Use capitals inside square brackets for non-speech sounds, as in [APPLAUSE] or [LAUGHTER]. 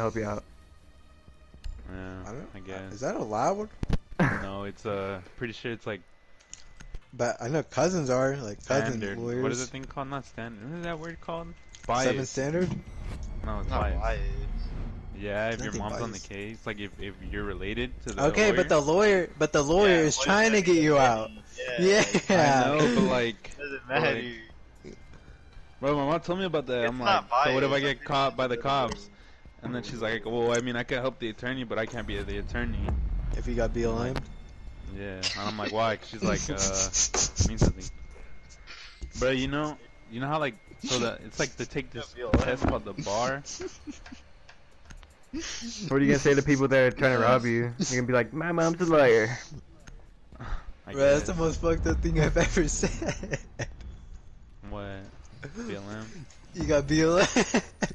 help you out. Yeah, I don't. I guess. Is that allowed? no, it's uh, pretty sure it's like But I know cousins are like cousin standard. lawyers. What is the thing called? Not standard. What is that word called? Seven standard. No, it's Not bias. biased. Yeah, if your Nothing mom's on the case, like if, if you're related to the Okay, lawyer, but the lawyer, but the lawyer Yeah, is what trying to get you mean? out. Yeah. Yeah. I know, but [LAUGHS] like, Doesn't Like- matter. bro, my mom told me about that. It's I'm not like, so what if I get caught by the cops? And then she's like, well, I mean, I can help the attorney, but I can't be the attorney. If you got BLM. Yeah, and I'm like, why? she's like, uh, means something. Bro, you know, you know how like, so that it's like to take this test called the bar. What are you gonna say to people that are trying to rob you? You're gonna be like, my mom's a lawyer. [SIGHS] I Bro, that's the most fucked up thing I've ever said. What? BLM? You got BLM. [LAUGHS]